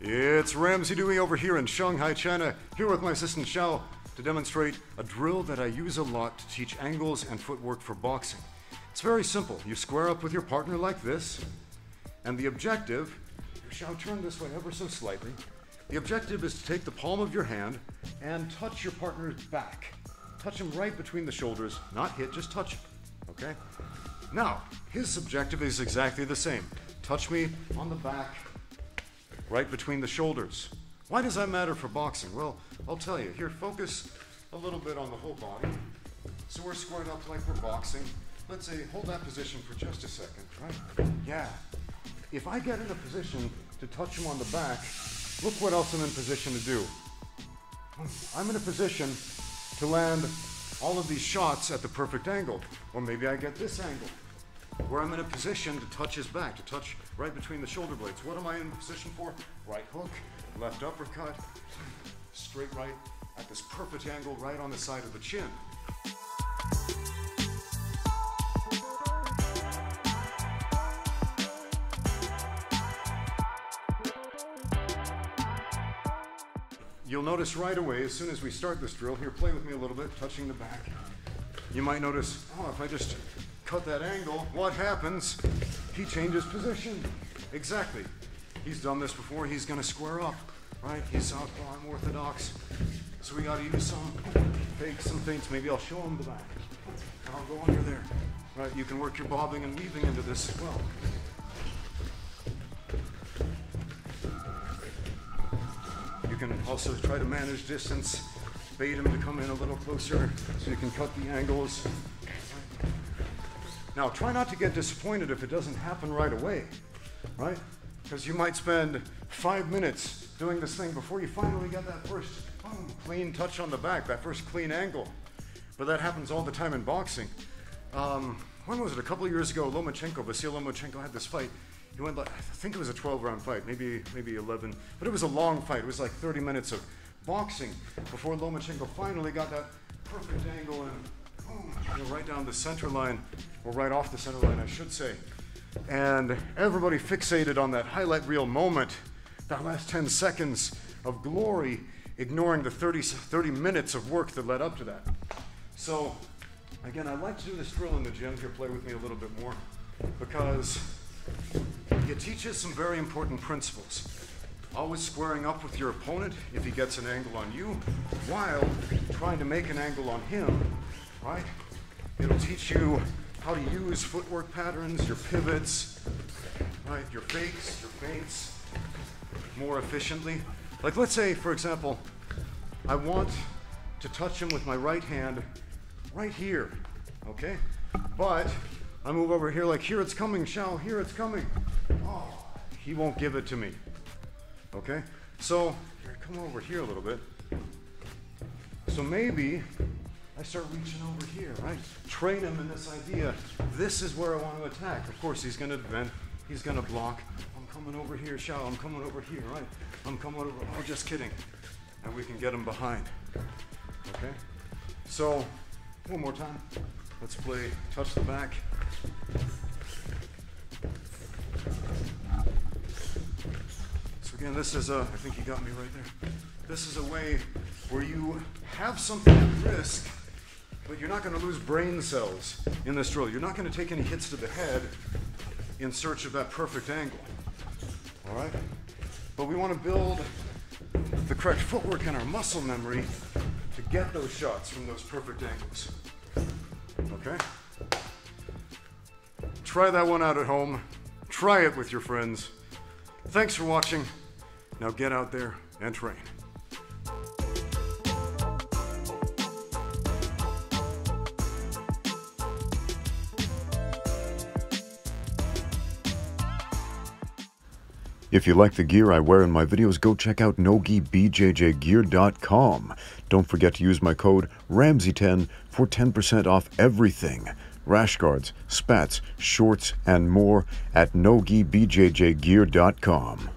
It's Ramsey Dewey over here in Shanghai, China, here with my assistant Xiao to demonstrate a drill that I use a lot to teach angles and footwork for boxing. It's very simple. You square up with your partner like this, and the objective, Xiao turn this way ever so slightly. The objective is to take the palm of your hand and touch your partner's back. Touch him right between the shoulders, not hit, just touch him. Okay? Now, his objective is exactly the same. Touch me on the back, right between the shoulders. Why does that matter for boxing? Well, I'll tell you. Here, focus a little bit on the whole body. So we're squared up like we're boxing. Let's say, hold that position for just a second, right? Yeah. If I get in a position to touch him on the back, look what else I'm in position to do. I'm in a position to land all of these shots at the perfect angle. Or maybe I get this angle, where I'm in a position to touch his back, to touch right between the shoulder blades. What am I in position for? Right hook, left uppercut, straight right at this perfect angle right on the side of the chin. You'll notice right away, as soon as we start this drill, here, play with me a little bit, touching the back. You might notice, oh, if I just cut that angle, what happens? He changes position. Exactly. He's done this before, he's gonna square up, right? He's southpaw, I'm orthodox. So we gotta use some fake, some feints. Maybe I'll show him the back. I'll go under there. Right, you can work your bobbing and weaving into this as well. You can also try to manage distance, bait him to come in a little closer so you can cut the angles. Now, try not to get disappointed if it doesn't happen right away, right? Because you might spend five minutes doing this thing before you finally get that first boom, clean touch on the back, that first clean angle. But that happens all the time in boxing. Um, when was it? A couple of years ago, Lomachenko, Vasil Lomachenko had this fight. He went I think it was a 12 round fight, maybe, maybe 11, but it was a long fight. It was like 30 minutes of boxing before Lomachenko finally got that perfect angle and you know, right down the center line, or right off the center line, I should say. And everybody fixated on that highlight reel moment, that last 10 seconds of glory, ignoring the 30, 30 minutes of work that led up to that. So, again, I like to do this drill in the gym. Here, play with me a little bit more, because it teaches some very important principles. Always squaring up with your opponent if he gets an angle on you, while trying to make an angle on him, right? It'll teach you how to use footwork patterns, your pivots, right? Your fakes, your feints more efficiently. Like, let's say, for example, I want to touch him with my right hand right here, okay? But I move over here, like, here it's coming, Xiao, here it's coming. Oh, he won't give it to me. Okay? So, here, come over here a little bit. So maybe I start reaching over here, right? Train him in this idea. This is where I want to attack. Of course, he's going to defend. He's going to block. I'm coming over here, Xiao. I'm coming over here, right? I'm coming over. Oh, just kidding. And we can get him behind. Okay? So, one more time. Let's play touch the back. So again, this is a, I think you got me right there. This is a way where you have something at risk, but you're not going to lose brain cells in this drill. You're not going to take any hits to the head in search of that perfect angle. All right? But we want to build the correct footwork and our muscle memory to get those shots from those perfect angles. Okay? Try that one out at home. Try it with your friends. Thanks for watching. Now get out there and train. If you like the gear I wear in my videos, go check out nogibjjgear.com. Don't forget to use my code RAMSEY10 for 10% off everything. Rash guards, spats, shorts, and more at nogibjjgear.com.